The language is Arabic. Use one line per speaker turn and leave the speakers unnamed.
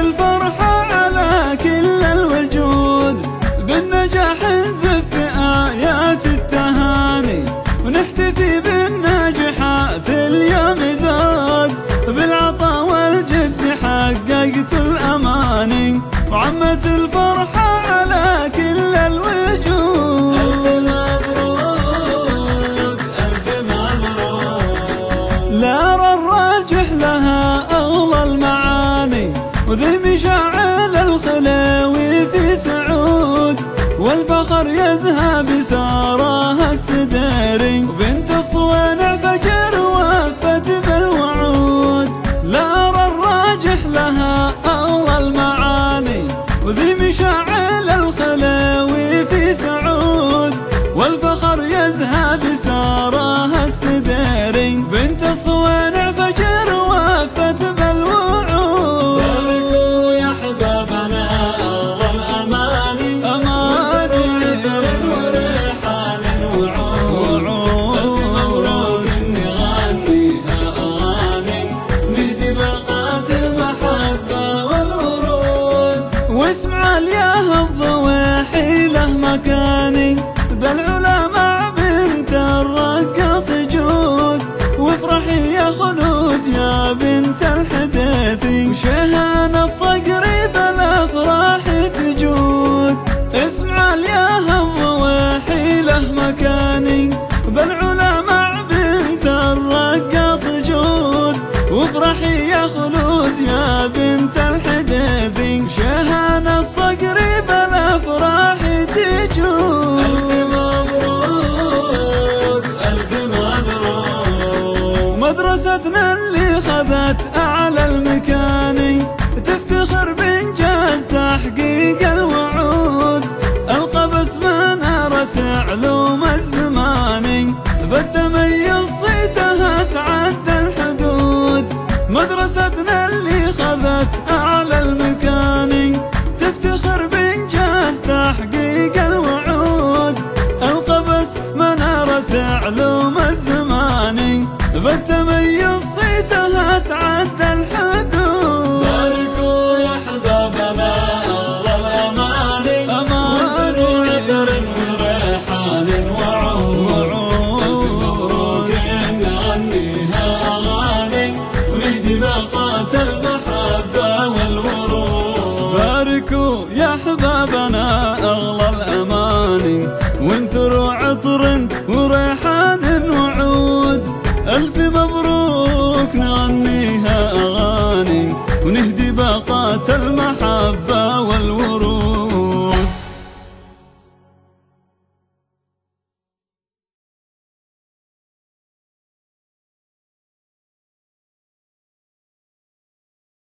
الفرحة على كل الوجود بالنجاح نزف آيات التهاني ونحتفي بالناجحات اليوم زاد. بالعطا والجد حققت الأماني وعمت الفرحة وذي مشاعل الخلاوي في سعود والفخر يزهى بسارها السداري وبنت الصوانع فجر وفت بالوعود. لا الراجح لها أغلى المعاني. وذي مشاعل الخلاوي في سعود والفخر يزهى بسارها واسمع الياه الضواحي
مبروك
مدرستنا اللي
يا احبابنا أغلى الأماني.
وانثروا عطر وريحان وعود؟ الف مبروك نغنيها أغاني. ونهدي